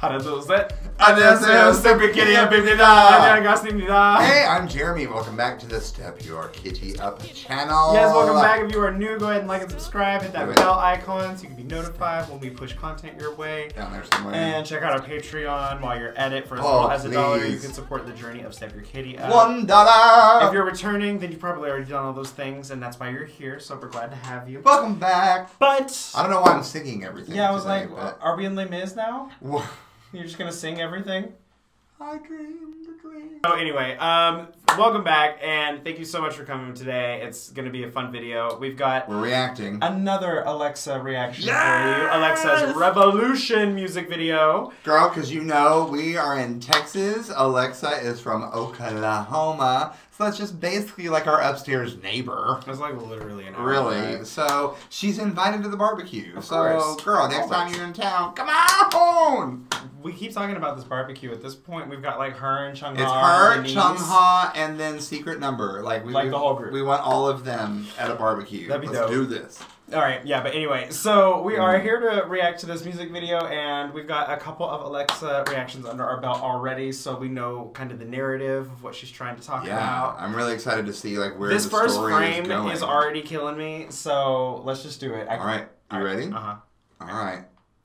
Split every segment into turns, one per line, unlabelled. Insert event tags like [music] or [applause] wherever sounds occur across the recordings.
하나 둘셋
안녕하세요, Step Kitty Up입니다.
안녕하십니다
Hey, I'm Jeremy. Welcome back to the Step Your Kitty Up channel.
Yes, welcome back. If you are new, go ahead and like and subscribe. Hit that
Do it.
bell icon so you can be notified when we push content your way.
Down there somewhere.
And check out our Patreon while you're at it. For as
Oh,
little as a dollar, you
please.
can support the journey of Step Your Kitty Up.
One dollar.
If you're returning, then you've probably already done all those things, and that's why you're here. So we're glad to have you.
Welcome back.
But
I don't know why I'm singing everything.
yeah, I was
today,
like,
but...
are we in Les Mis now?
Wha-
You're just gonna sing everything?
I dreamed a dream.
So anyway, um, welcome back, and thank you so much for coming today. It's gonna be a fun video. We've got
We're reacting.
another Alexa reaction for you. Alexa's Revolution music video.
Girl, because you know we are in Texas. Alexa is from Oklahoma. That's just basically like our upstairs neighbor.
That's like literally an hour.
Really? So she's invited to the barbecue.
Of
so,
course.
girl, next time you're in town, come on!
We keep talking about this barbecue. At this point, we've got like her and Chung Ha.
It's
her.
Chung Ha, and then Secret Number. Like we,
Like
we-
the whole group.
We want all of them at a barbecue.
That'd be
Let's
dope.
do this.
All right, yeah, but anyway, so we are here to react to this music video, and we've got a couple of Alexa reactions under our belt already, so we know kind of the narrative of what she's trying to talk
yeah,
about.
I'm really excited to see like where
this first frame
is,
is, already killing me. So let's just do it. I
all right, you
all ready? Right.
Uh
huh.
All right,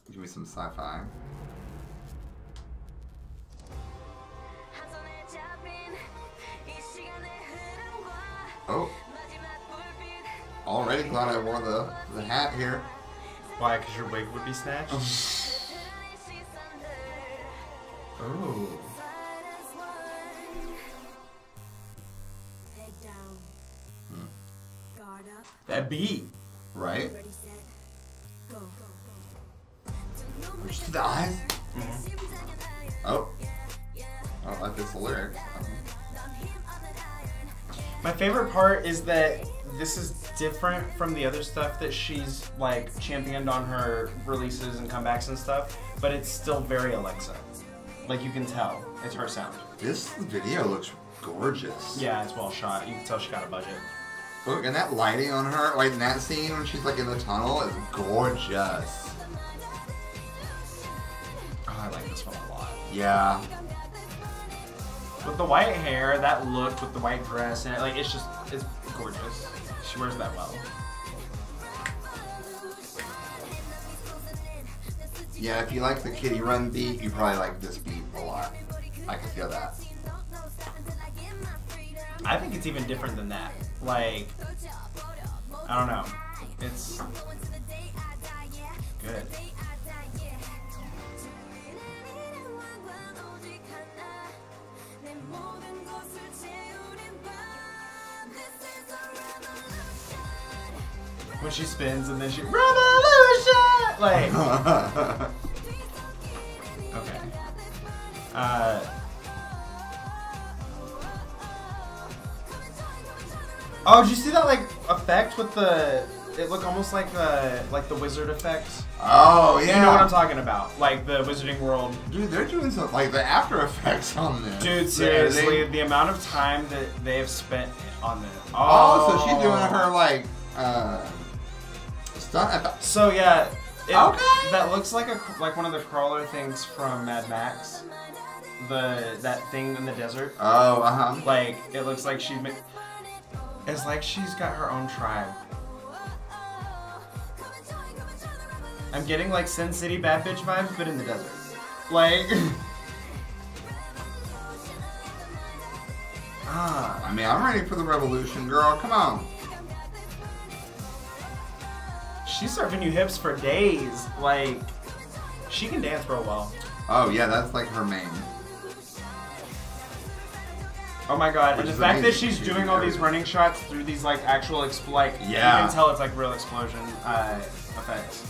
give me some sci-fi. Oh already glad I wore the, the hat here.
Why? Because your wig would be snatched? [laughs]
oh.
That beat.
Right?
Push
to the eyes?
Mm -hmm.
Oh. I don't like this lyric.
My favorite part is that this is different from the other stuff that she's like championed on her releases and comebacks and stuff, but it's still very Alexa. Like you can tell, it's her sound.
This video looks gorgeous.
Yeah, it's well shot. You can tell she got a budget.
Look, and that lighting on her, like in that scene when she's like in the tunnel, is gorgeous.
Oh, I like this one a lot.
Yeah.
With the white hair, that look with the white dress, and like it's just it's gorgeous. She wears that well.
Yeah, if you like the Kitty Run beat, you probably like this beat a lot. I can feel that.
I think it's even different than that. Like, I don't know. It's good. When she spins and then she revolution like [laughs] okay. Uh, oh, did you see that like effect with the? It looked almost like the like the wizard effect.
oh yeah.
You know what I'm talking about? Like the Wizarding World.
Dude, they're doing some like the After Effects on this.
Dude, seriously,
they-
the amount of time that they have spent on this.
oh, so she's doing her like uh
So yeah, it,
Okay.
That looks like a like one of the crawler things from Mad Max. The that thing in the desert.
Oh, uh huh.
Like it looks like she. ma- It's like she's got her own tribe. I'm getting like Sin City Bad Bitch vibes, but in the desert. Like. [laughs] ah.
I mean, I'm ready for the revolution, girl. Come on.
She's serving you hips for days. Like, she can dance real well.
Oh yeah, that's like her main.
Oh my god!
Which
and the fact that she's doing all these running shots through these like actual expl- like
Yeah.
you can tell it's like real explosion uh, effects.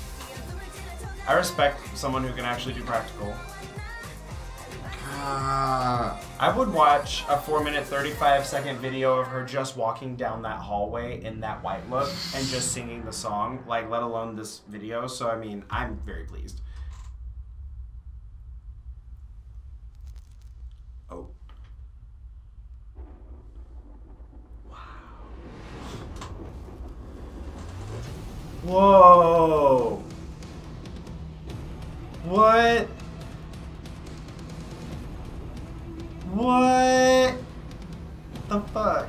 I respect someone who can actually do practical.
Ah,
I would watch a 4 minute 35 second video of her just walking down that hallway in that white look and just singing the song, like let alone this video. So I mean, I'm very pleased.
oh. Wow.
Whoa. What? What the fuck?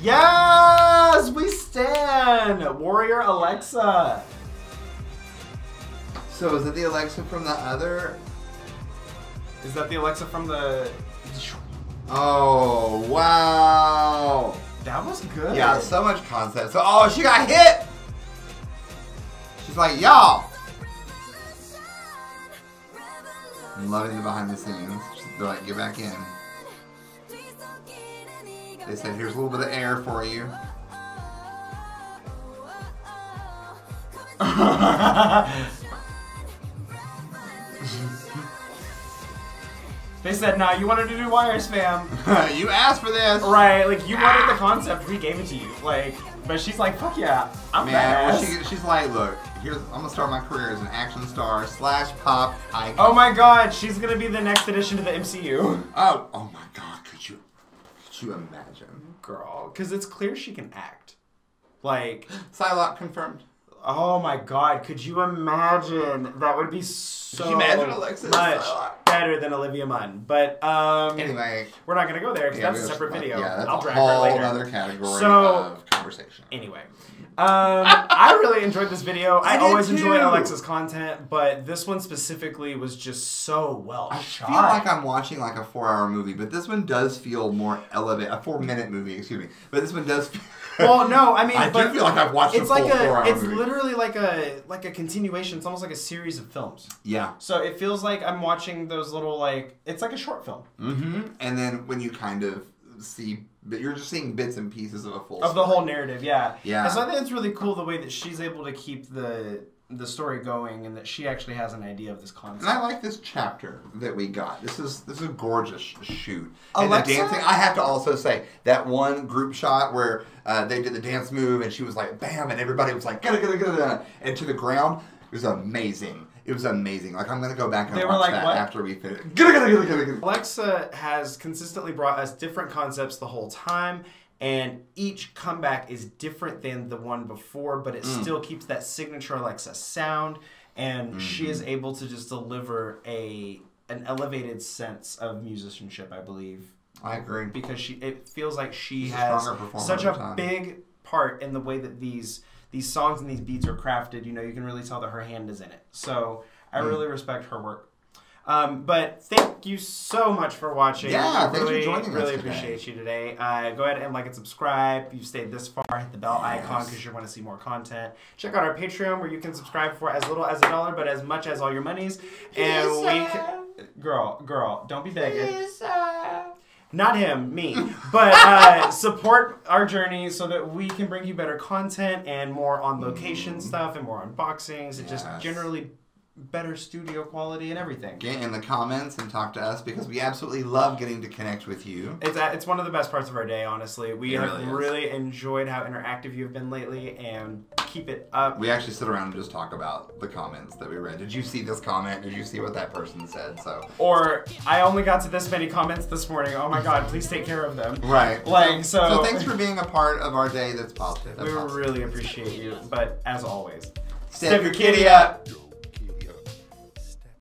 Yes, we stand Warrior Alexa.
So is that the Alexa from the other?
Is that the Alexa from the?
Oh wow!
That was good.
Yeah, so much concept. So oh, she got hit. She's like, y'all. I'm loving the behind the scenes. They're like, get back in. They said, here's a little bit of air for you. [laughs]
they said, "Nah, you wanted to do wires, fam." [laughs]
you asked for this.
Right, like you wanted the ah. concept, we gave it to you. Like, but she's like, "Fuck yeah, I'm
Man, well, she, she's like, look, here's I'm gonna start my career as an action star slash pop icon.
Oh my god, she's gonna be the next addition to the MCU.
Oh, oh my God! Could you, could you imagine?
Girl, because it's clear she can act. Like,
Psylocke confirmed.
oh my god, could you imagine? That would be so
you imagine Alexis
much
Psylocke?
Better than Olivia Munn. But um,
Anyway,
we're not gonna go there because
yeah,
that's a separate
just-
video.
Yeah, that's
I'll
a
drag
whole
her later.
other category
So-
of conversation.
Anyway, um, I really enjoyed this video. I,
I
always enjoy. Alexa's content, but this one specifically was just so well shot.
I
shot.
feel like I'm watching like a four-hour movie, but this one does feel more elevated. A four-minute movie, excuse me. But this one does. Feel,
well, no, I mean, [laughs]
I do feel like I've watched a
it's like
full
a, it's
movie.
literally like a like a continuation. It's almost like a series of films.
yeah.
So it feels like I'm watching those little like it's like a short film
Mm-hmm. And then when you kind of see, but you're just seeing bits and pieces of a full
of the whole narrative. Yeah.
Yeah.
And so I think it's really cool the way that she's able to keep the the story going and that she actually has an idea of this concept.
And I like this chapter that we got. This is this is a gorgeous sh- shoot.
Alexa?
And the dancing. I have to also say that one group shot where uh, they did the dance move and she was like bam, and everybody was like gada gada, gada, and to the ground. It was amazing. It was amazing. Like I'm gonna go back and
They were
watch
like,
that
what?
after we finish. [laughs]
Alexa has consistently brought us different concepts the whole time, and each comeback is different than the one before, but it
Mm.
still keeps that signature Alexa sound, and she is
Mm-hmm.
able to just deliver a an elevated sense of musicianship, I believe,
I agree.
because she it feels like she
She's
has
stronger
such a
time.
big part in the way that these these songs and these beats are crafted. You know, you can really tell that her hand is in it. So I
Mm.
really respect her work. Um, but thank you so much for watching.
Yeah,
I
thanks for
really,
joining us
Really
today.
appreciate you today. Uh, go ahead and like and subscribe. If you've stayed this far, hit the bell icon because you want to see more content. Check out our Patreon where you can subscribe for as little as a dollar, but as much as all your monies. And we, can, girl, girl, don't be begging. Not him, me. But uh, [laughs] support our journey so that we can bring you better content and more on location stuff and more unboxings and just generally better studio quality and everything.
Get in the comments and talk to us because we absolutely love getting to connect with you.
It's uh, it's one of the best parts of our day, honestly. We
It
have
really
really enjoyed how interactive you've been lately, and keep it up.
We actually sit around and just talk about the comments that we read. Did you see this comment? Did you see what that person said? So
Or I only got to this many comments this morning. Oh my god, please take care of them.
right,
Like, so-
So thanks for being a part of our day. That's positive. That's
We
positive.
really appreciate you, but as always,
Step your kitty up.